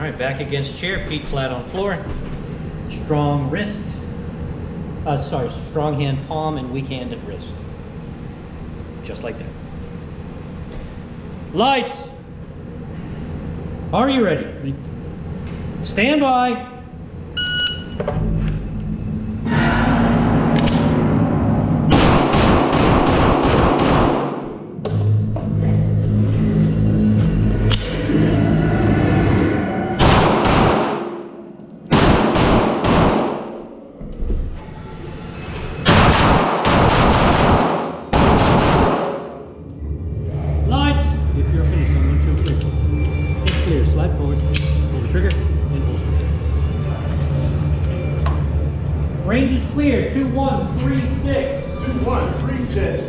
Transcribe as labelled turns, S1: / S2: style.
S1: All right, back against chair, feet flat on floor. Strong wrist. Uh, sorry, strong hand palm and weak hand and wrist. Just like that. Lights! Are you ready? Stand by. Slide forward. Pull the trigger and. Range is clear. Two one three six.
S2: Two, one, three, six.